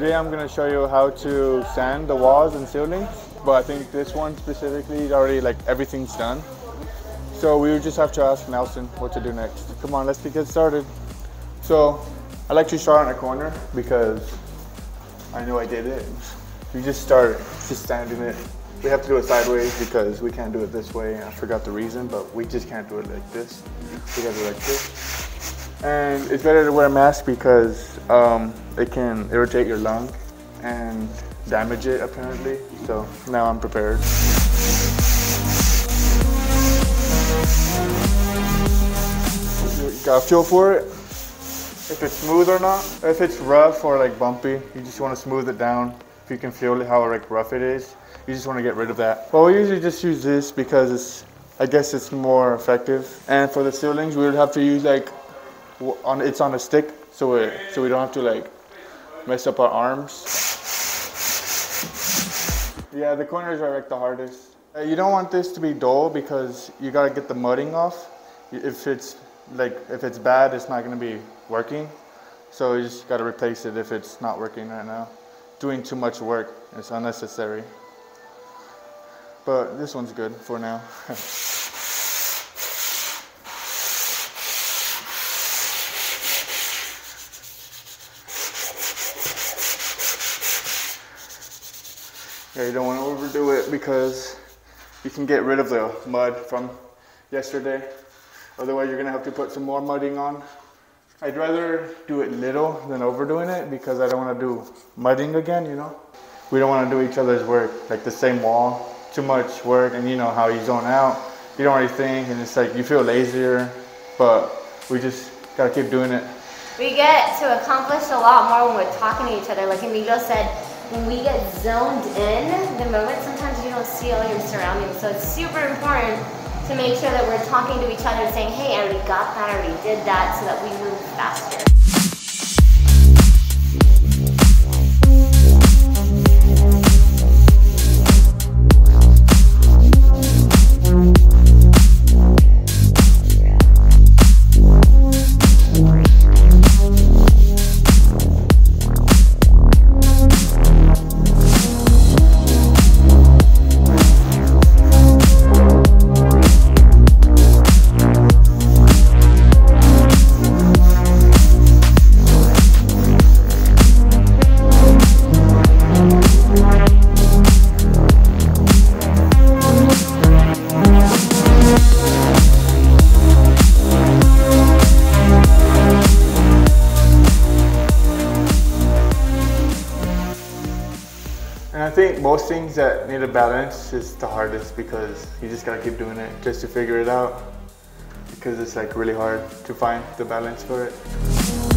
Today I'm gonna show you how to sand the walls and ceilings, but I think this one specifically already like everything's done. So we just have to ask Nelson what to do next. Come on, let's get started. So I like to start on a corner because I know I did it. You just start just standing it. We have to do it sideways because we can't do it this way. I forgot the reason, but we just can't do it like this. We gotta do it like this. And it's better to wear a mask because um, it can irritate your lung and damage it apparently. So now I'm prepared. You gotta feel for it. If it's smooth or not. If it's rough or like bumpy, you just wanna smooth it down. If you can feel how like rough it is, you just wanna get rid of that. Well, we usually just use this because it's, I guess it's more effective. And for the ceilings, we would have to use like on it's on a stick, so we so we don't have to like mess up our arms. Yeah, the corners are like the hardest. Uh, you don't want this to be dull because you gotta get the mudding off. If it's like if it's bad, it's not gonna be working. So you just gotta replace it if it's not working right now. Doing too much work is unnecessary. But this one's good for now. Yeah, you don't want to overdo it because you can get rid of the mud from yesterday. Otherwise, you're gonna have to put some more mudding on. I'd rather do it little than overdoing it because I don't want to do mudding again, you know? We don't want to do each other's work, like the same wall, too much work, and you know how you zone out, you don't really think, and it's like you feel lazier, but we just gotta keep doing it. We get to accomplish a lot more when we're talking to each other. Like Emilio said, we get zoned in, the moment sometimes you don't see all your surroundings. So it's super important to make sure that we're talking to each other saying, hey, I already got that, I already did that, so that we move faster. I think most things that need a balance is the hardest because you just gotta keep doing it just to figure it out because it's like really hard to find the balance for it.